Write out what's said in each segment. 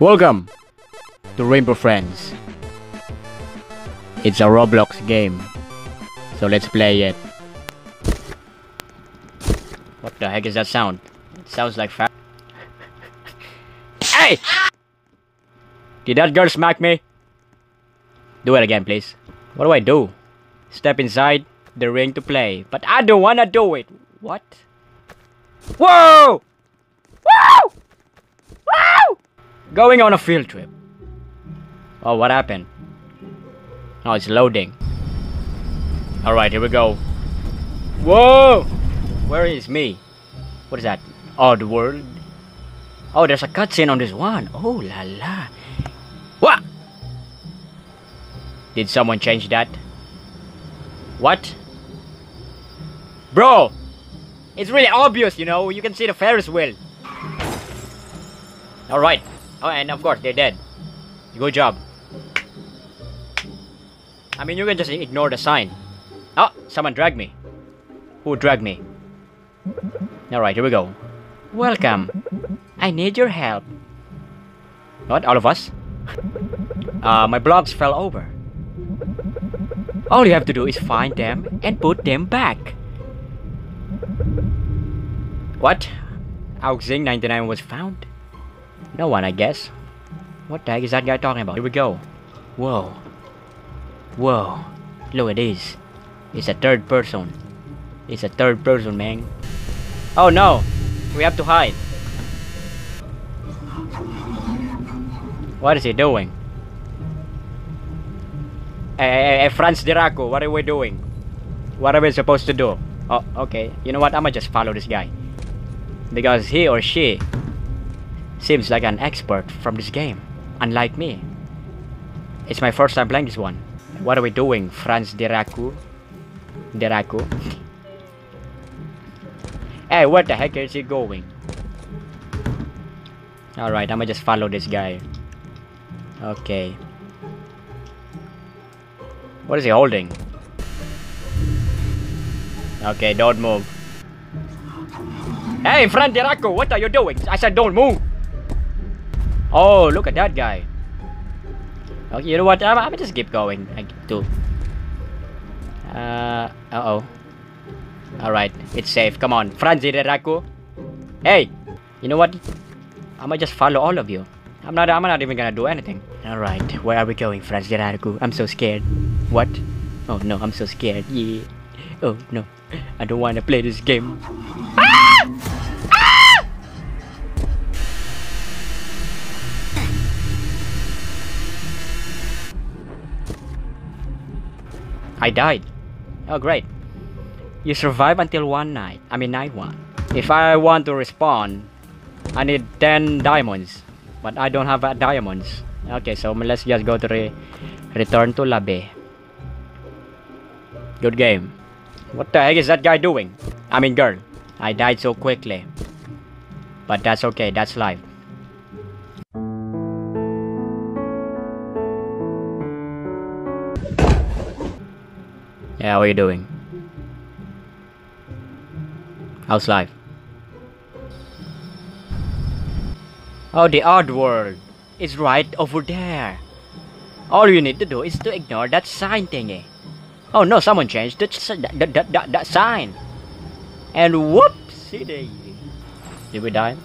Welcome to Rainbow Friends. It's a Roblox game, so let's play it. What the heck is that sound? It sounds like fa- Hey! Did that girl smack me? Do it again, please. What do I do? Step inside the ring to play, but I don't wanna do it. What? Whoa! Whoa! Going on a field trip. Oh, what happened? Oh, it's loading. Alright, here we go. Whoa! Where is me? What is that? Odd world? Oh, there's a cutscene on this one. Oh la la. What? Did someone change that? What? Bro! It's really obvious, you know. You can see the Ferris wheel. Alright. Oh, and of course, they're dead. Good job. I mean, you can just ignore the sign. Oh, someone dragged me. Who dragged me? Alright, here we go. Welcome. I need your help. What? All of us? Uh, my blocks fell over. All you have to do is find them and put them back. What? Auxing 99 was found? No one, I guess. What the heck is that guy talking about? Here we go. Whoa. Whoa. Look at this. It's a third person. It's a third person, man. Oh no! We have to hide. What is he doing? Hey, hey, hey, Franz Diraco, what are we doing? What are we supposed to do? Oh, okay. You know what? I'ma just follow this guy. Because he or she seems like an expert from this game. Unlike me. It's my first time playing this one. What are we doing, Franz Diracu? Diracu? hey, where the heck is he going? Alright, I'ma just follow this guy. Okay. What is he holding? Okay, don't move. Hey, Franz Diracu, what are you doing? I said don't move. Oh, look at that guy. Okay, you know what? I'm, I'm just keep going. I do. Uh, uh oh. Alright, it's safe. Come on. Franzi Deraku. Hey! You know what? I'ma just follow all of you. I'm not I'm not even gonna do anything. Alright, where are we going, Franzi Deraku? I'm so scared. What? Oh no, I'm so scared. Yeah. Oh no. I don't wanna play this game. I died. Oh, great. You survive until one night. I mean, night one. If I want to respawn, I need 10 diamonds. But I don't have uh, diamonds. Okay, so let's just go to re return to lobby. Good game. What the heck is that guy doing? I mean, girl. I died so quickly. But that's okay. That's life. Yeah, how are you doing? How's life? Oh, the odd world. is right over there. All you need to do is to ignore that sign thingy. Oh no, someone changed that, that, that, that, that sign. And whoopsie Did we die?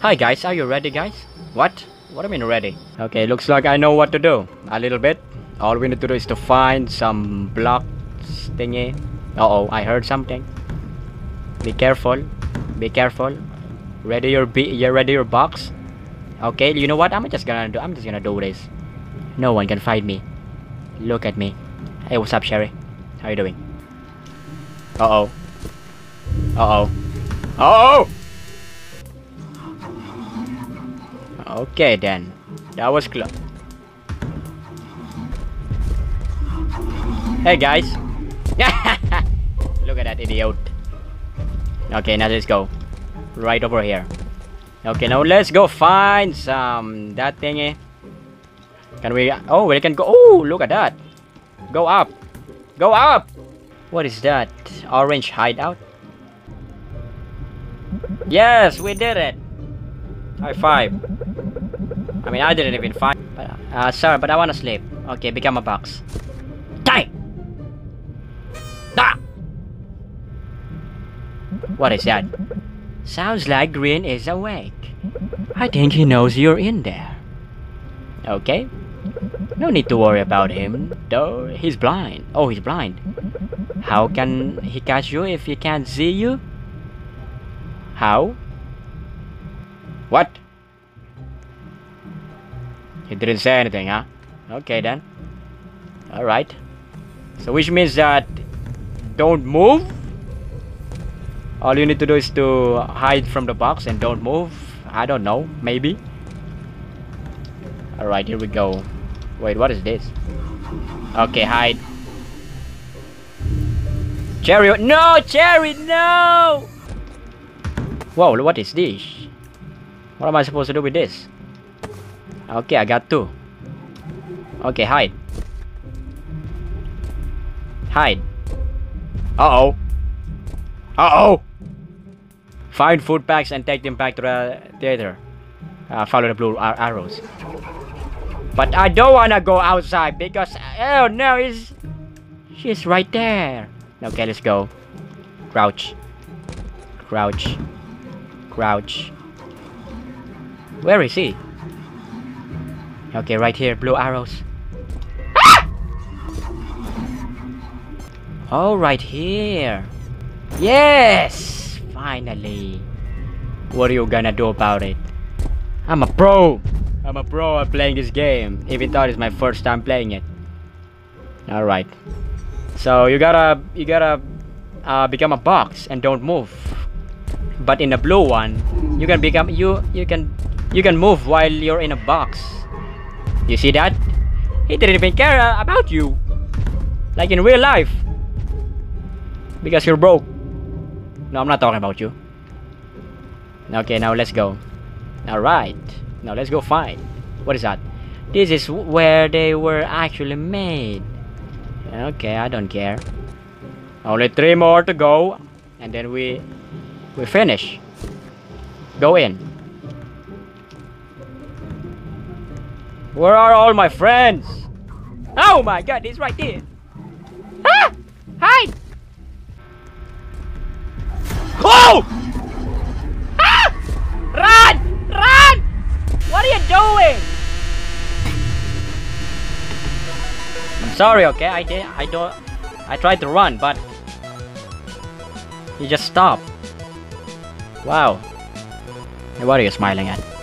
Hi guys, are you ready guys? What? What do you mean ready? Okay, looks like I know what to do. A little bit. All we need to do is to find some block thingy. Uh oh, I heard something. Be careful. Be careful. Ready your be you ready your box. Okay, you know what? I'm just gonna do I'm just gonna do this. No one can find me. Look at me. Hey, what's up, Sherry? How you doing? Uh oh. Uh oh. Uh oh! Okay then. That was close. Hey guys. Look at that idiot. Okay, now let's go. Right over here. Okay, now let's go find some that thingy. Can we? Oh, we can go. Oh, look at that. Go up. Go up. What is that? Orange hideout? Yes, we did it. High five. I mean, I didn't even find. But, uh, sir, but I wanna sleep. Okay, become a box. What is that? Sounds like Green is awake. I think he knows you're in there. Okay. No need to worry about him, though he's blind. Oh, he's blind. How can he catch you if he can't see you? How? What? He didn't say anything, huh? Okay then. Alright. So which means that don't move? All you need to do is to hide from the box and don't move. I don't know, maybe. Alright, here we go. Wait, what is this? Okay, hide. Cherry, no, Cherry, no! Whoa, what is this? What am I supposed to do with this? Okay, I got two. Okay, hide. Hide. Uh-oh. Uh-oh! Find food packs and take them back to the theater. Uh, follow the blue ar arrows. But I don't wanna go outside because oh no, is she's right there. Okay, let's go. Crouch. Crouch. Crouch. Where is he? Okay, right here, blue arrows. Ah! Oh, right here. Yes! Finally. What are you gonna do about it? I'm a pro! I'm a pro at playing this game, even though it's my first time playing it. Alright. So you gotta you gotta uh, become a box and don't move. But in the blue one, you can become you you can you can move while you're in a box. You see that? He didn't even care about you. Like in real life. Because you're broke. No, I'm not talking about you. Okay, now let's go. Alright. Now let's go find. What is that? This is where they were actually made. Okay, I don't care. Only three more to go. And then we... We finish. Go in. Where are all my friends? Oh my god, he's right there. Ah! Hide! Oh! Ah! Run! Run! What are you doing? I'm sorry, okay? I did I don't I tried to run, but he just stopped. Wow. Hey, what are you smiling at?